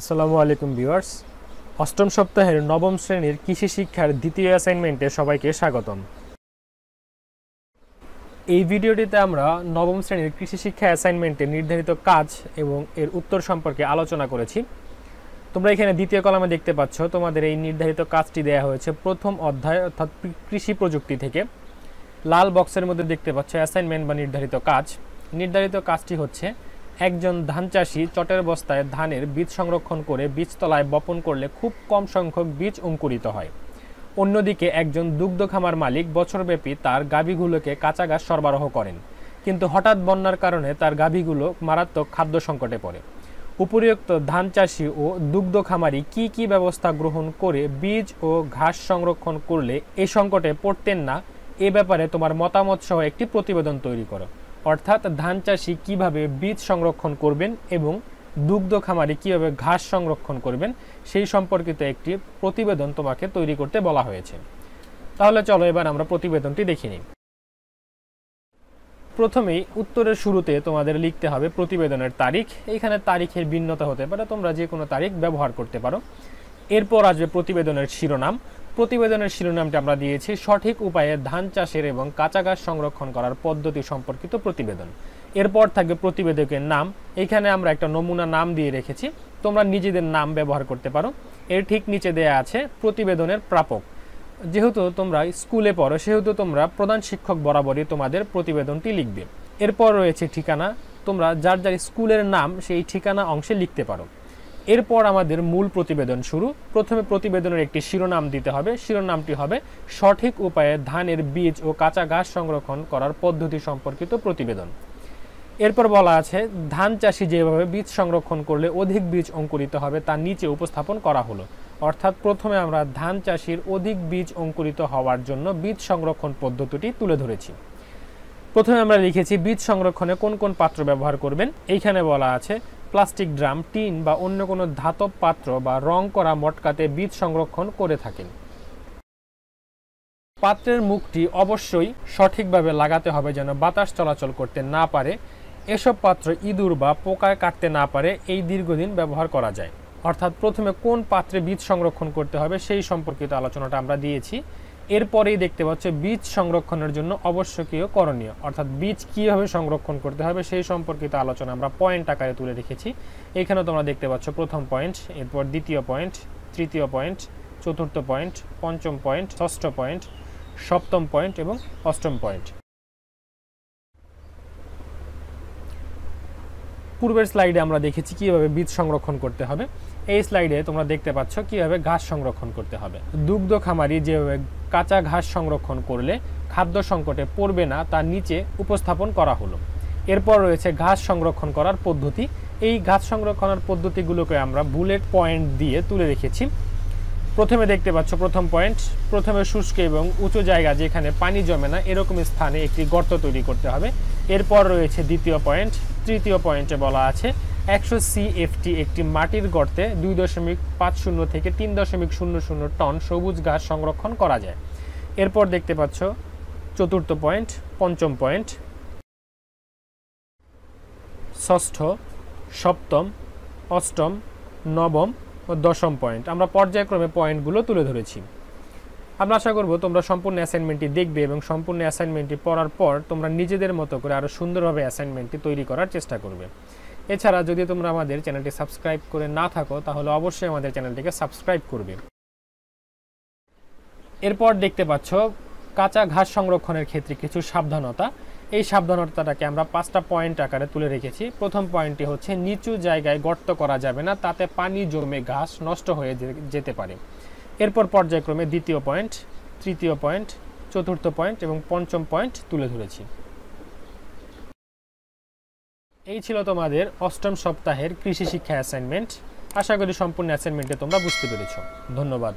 আসসালামু আলাইকুম ভিউয়ার্স। অষ্টম সপ্তাহের নবম শ্রেণির কৃষি শিক্ষার দ্বিতীয় অ্যাসাইনমেন্টে সবাইকে স্বাগতম। এই ভিডিওটিতে আমরা নবম শ্রেণির কৃষি শিক্ষা অ্যাসাইনমেন্টে নির্ধারিত কাজ এবং এর উত্তর সম্পর্কে আলোচনা করেছি। তোমরা এখানে দ্বিতীয় কলামে দেখতে পাচ্ছ, তোমাদের এই নির্ধারিত কাজটি দেওয়া হয়েছে প্রথম অধ্যায়, অর্থাৎ কৃষি প্রযুক্তি থেকে। লাল বক্সের মধ্যে দেখতে পাচ্ছ অ্যাসাইনমেন্ট বা নির্ধারিত কাজ। নির্ধারিত কাজটি হচ্ছে একজন ধান চাষি চটের বস্তায় ধানের বীজ সংরক্ষণ করে বীজতলায় বপন করলে খুব কম সংখ্যক বীজ অঙ্কুরিত হয়। অন্যদিকে একজন দুগ্ধ খামার মালিক বছরব্যাপী তার গাভীগুলোকে কাঁচা ঘাস সরবরাহ করেন। কিন্তু হঠাৎ বন্যার কারণে তার গাভীগুলো মারাত্মক খাদ্য সংকটে পড়ে। উপরিউক্ত ধান চাষি ও দুগ্ধ খামারি কি কি ব্যবস্থা গ্রহণ করে বীজ ও ঘাস সংরক্ষণ করলে এই সংকটে পড়তেন না? এ ব্যাপারে তোমার মতামত সহ একটি প্রতিবেদন তৈরি করো। অর্থাৎ ধান চাষি কীভাবে বীজ সংরক্ষণ করবেন এবং দুগ্ধ খামারি কীভাবে ঘাস সংরক্ষণ করবেন, সেই সম্পর্কিত একটি প্রতিবেদন তোমাকে তৈরি করতে বলা হয়েছে। তাহলে চলো এবার আমরা প্রতিবেদনটি দেখে নিই। প্রথমেই উত্তরের শুরুতে তোমাদের লিখতে হবে প্রতিবেদনের তারিখ। এইখানে তারিখের ভিন্নতা হতে পারে, তোমরা যে কোনো তারিখ ব্যবহার করতে পারো। এরপর আসবে প্রতিবেদনের শিরোনাম। প্রতিবেদনের শিরোনামটি আমরা দিয়েছি, সঠিক উপায়ে ধান চাষের এবং কাঁচা গাছ সংরক্ষণ করার পদ্ধতি সম্পর্কিত প্রতিবেদন। এরপর থাকবে প্রতিবেদকের নাম। এখানে আমরা একটা নমুনা নাম দিয়ে রেখেছি। তোমরা নিজেদের নাম ব্যবহার করতে পারো। এর ঠিক নিচে দেয়া আছে প্রতিবেদনের প্রাপক। যেহেতু তোমরা স্কুলে পড়ো, সেহেতু তোমরা প্রধান শিক্ষক বরাবরই তোমাদের প্রতিবেদনটি লিখবে। এরপর রয়েছে ঠিকানা। তোমরা যার যার স্কুলের নাম সেই ঠিকানা অংশে লিখতে পারো। এরপর আমাদের মূল প্রতিবেদন শুরু। প্রথমে প্রতিবেদনের একটি শিরোনাম দিতে হবে। শিরোনামটি হবে, সঠিক উপায়ে ধানের বীজ ও কাঁচা ঘাস সংরক্ষণ করার পদ্ধতি সম্পর্কিত প্রতিবেদন। এরপর বলা আছে, ধান চাষি যেভাবে বীজ সংরক্ষণ করলে অধিক বীজ অঙ্কুরিত হবে তা নিচে উপস্থাপন করা হলো। অর্থাৎ প্রথমে আমরা ধান চাষির অধিক বীজ অঙ্কুরিত হওয়ার জন্য বীজ সংরক্ষণ পদ্ধতিটি তুলে ধরেছি। প্রথমে আমরা লিখেছি বীজ সংরক্ষণে কোন কোন পাত্র ব্যবহার করবেন। এইখানে বলা আছে প্লাস্টিক ড্রাম, টিন বা অন্য কোনো ধাতব পাত্র বা রং করা মটকাতে বীজ সংরক্ষণ করে থাকেন। পাত্রের মুখটি অবশ্যই সঠিকভাবে লাগাতে হবে যেন বাতাস চলাচল করতে না পারে। এসব পাত্র ইঁদুর বা পোকায় কাটতে না পারে, এই দীর্ঘদিন ব্যবহার করা যায়। অর্থাৎ প্রথমে কোন পাত্রে বীজ সংরক্ষণ করতে হবে সেই সম্পর্কিত আলোচনাটা আমরা দিয়েছি। এরপরেই দেখতে পাচ্ছ বীজ সংরক্ষণের জন্য অবশ্যকীয় করণীয়। অর্থাৎ বীজ কীভাবে সংরক্ষণ করতে হবে সেই সম্পর্কিত আলোচনা আমরা পয়েন্ট আকারে তুলে রেখেছি। এখানে তোমরা দেখতে পাচ্ছ প্রথম পয়েন্ট, এরপর দ্বিতীয় পয়েন্ট, তৃতীয় পয়েন্ট, চতুর্থ পয়েন্ট, পঞ্চম পয়েন্ট, ষষ্ঠ পয়েন্ট, সপ্তম পয়েন্ট এবং অষ্টম পয়েন্ট। পূর্বের স্লাইডে আমরা দেখেছি কীভাবে বীজ সংরক্ষণ করতে হবে। এই স্লাইডে তোমরা দেখতে পাচ্ছ কীভাবে ঘাস সংরক্ষণ করতে হবে। দুগ্ধ খামারি যেভাবে কাঁচা ঘাস সংরক্ষণ করলে খাদ্য সংকটে পড়বে না তার নিচে উপস্থাপন করা হলো। এরপর রয়েছে ঘাস সংরক্ষণ করার পদ্ধতি। এই ঘাস সংরক্ষণের পদ্ধতিগুলোকে আমরা বুলেট পয়েন্ট দিয়ে তুলে রেখেছি। প্রথমে দেখতে পাচ্ছ প্রথম পয়েন্ট প্রথমে শুষ্ক এবং উঁচু জায়গা যেখানে পানি জমে না, এরকম স্থানে একটি গর্ত তৈরি করতে হবে। এরপর রয়েছে দ্বিতীয় পয়েন্ট তৃতীয় পয়েন্টে বলা আছে, একশো সিএফটি একটি মাটির গর্তে দুই দশমিক পাঁচ শূন্য থেকে তিন দশমিক শূন্য শূন্য টন সবুজ ঘাস সংরক্ষণ করা যায়। এরপর দেখতে পাচ্ছ চতুর্থ পয়েন্ট, পঞ্চম পয়েন্ট। ষষ্ঠ, সপ্তম, অষ্টম, নবম ও দশম পয়েন্ট। আমরা পর্যায়ক্রমে পয়েন্টগুলো তুলে ধরেছি। আমরা আশা করব তোমরা সম্পূর্ণ অ্যাসাইনমেন্টটি দেখবে এবং সম্পূর্ণ অ্যাসাইনমেন্টটি পড়ার পর তোমরা নিজেদের মতো করে আরও সুন্দরভাবে অ্যাসাইনমেন্টটি তৈরি করার চেষ্টা করবে। এছাড়া যদি তোমরা আমাদের চ্যানেলটি সাবস্ক্রাইব করে না থাকো, তাহলে অবশ্যই আমাদের চ্যানেলটিকে সাবস্ক্রাইব করবে। এরপর দেখতে পাচ্ছ, কাঁচা ঘাস সংরক্ষণের ক্ষেত্রে কিছু সাবধানতা। এই সাবধানতাটাকে আমরা পাঁচটা পয়েন্ট আকারে তুলে রেখেছি। প্রথম পয়েন্টটি হচ্ছে, নিচু জায়গায় গর্ত করা যাবে না, তাতে পানি জমে ঘাস নষ্ট হয়ে যেতে পারে। এরপর পর্যায়ক্রমে দ্বিতীয় পয়েন্ট, তৃতীয় পয়েন্ট, চতুর্থ পয়েন্ট এবং পঞ্চম পয়েন্ট তুলে ধরেছি। এই ছিল তোমাদের অষ্টম সপ্তাহের কৃষি শিক্ষা অ্যাসাইনমেন্ট। আশা করি সম্পূর্ণ অ্যাসাইনমেন্টে তোমরা বুঝতে পেরেছ। ধন্যবাদ।